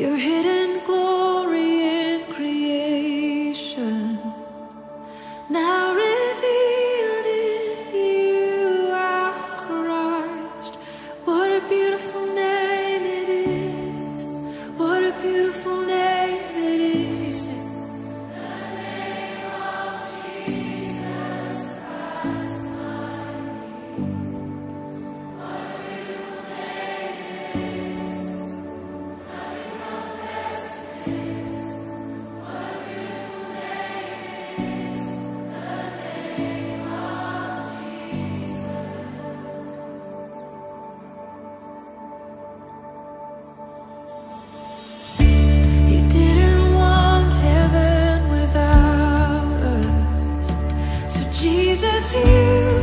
Your hidden glory Jesus, you